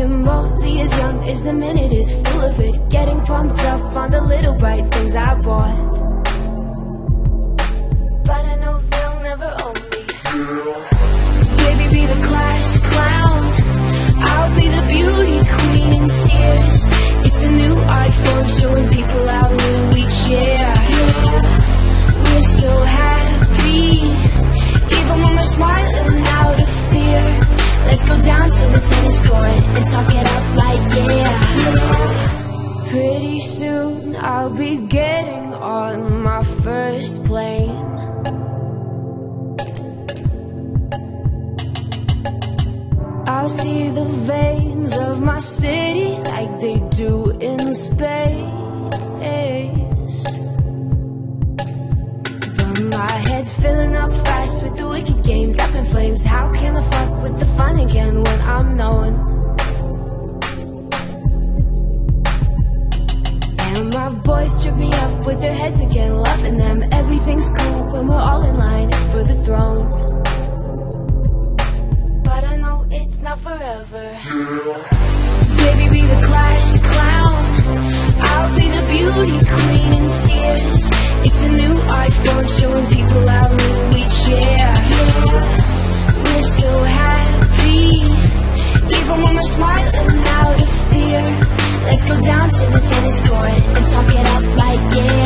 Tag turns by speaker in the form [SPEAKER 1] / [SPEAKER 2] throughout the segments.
[SPEAKER 1] Only as young as the minute is full of it. Getting pumped up on the little bright things I bought. See the veins of my city like they do in space. But my head's filling up fast with the wicked games up in flames. How can I fuck with the fun again when I'm knowing? And my boys trip me up with their heads again, loving them. Everything's cool when we're all in line for the throne. Not forever. Baby, be the class clown. I'll be the beauty queen in tears. It's a new form showing people how little we care. We're so happy, even when we're smiling out of fear. Let's go down to the tennis court and talk it up like yeah.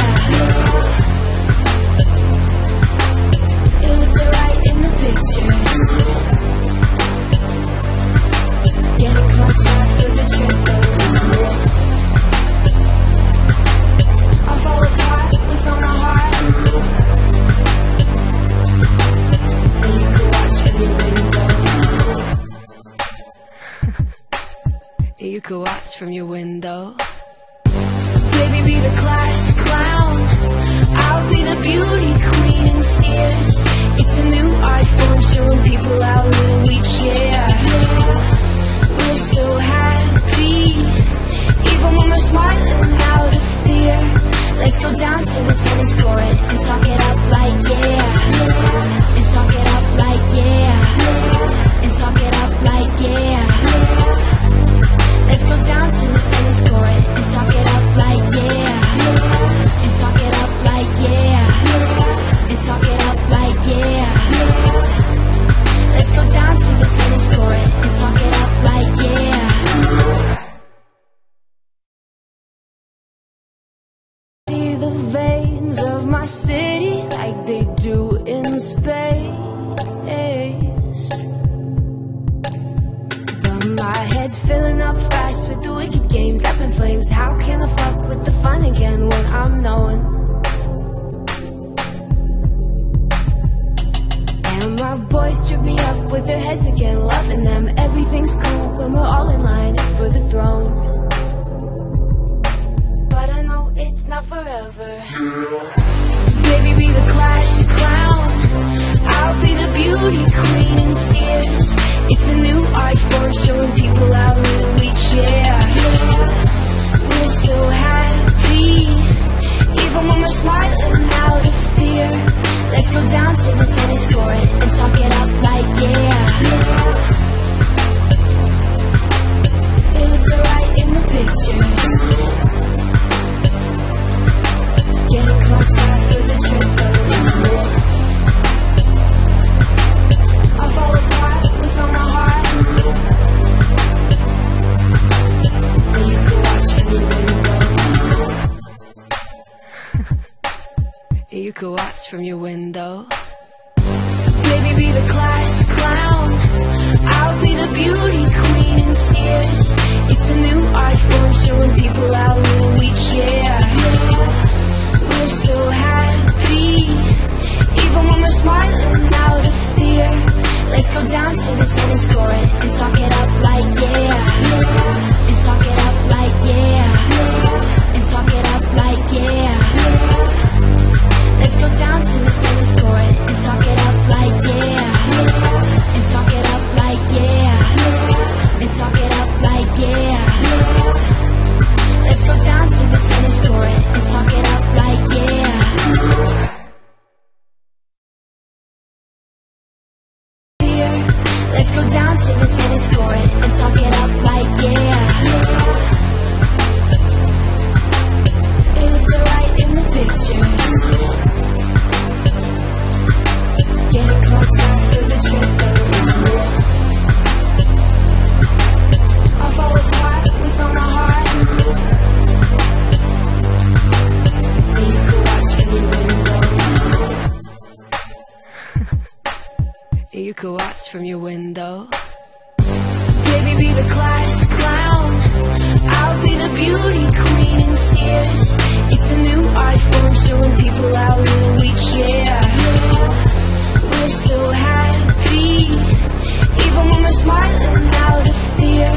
[SPEAKER 1] You can watch from your window. Baby, be the class clown. I'll be the beauty queen in tears. It's a new form showing people how little we care. The wicked games up in flames. How can I fuck with the fun again when I'm known? And my boys trip me up with their heads again, loving them. Everything's cool when we're all in line for the throne. But I know it's not forever. Baby, be the you could watch from your window. Maybe be the class clown. I'll be the beauty queen in tears. It's a new iPhone showing people from your window. Baby, be the class clown. I'll be the beauty queen in tears. It's a new art form showing people how little we care. We're so happy, even when we're smiling out of fear.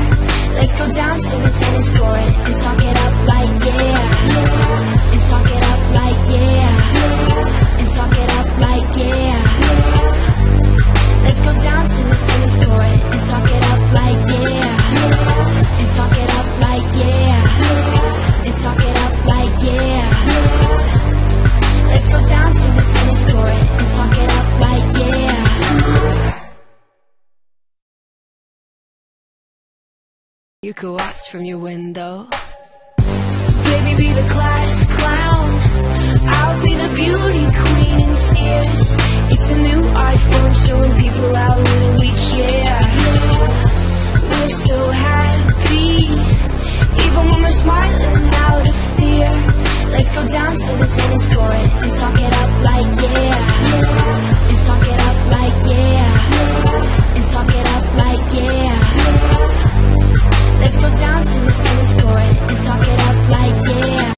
[SPEAKER 1] Let's go down to the tennis court and talk it up like yeah. You could watch from your window. Baby, be the class clown. I'll be the beauty queen in tears. It's a new iPhone showing people how little we care. We're so happy, even when we're smiling out of fear. Let's go down to the tennis court and talk it out like yeah. down to the tennis court and talk it up like it.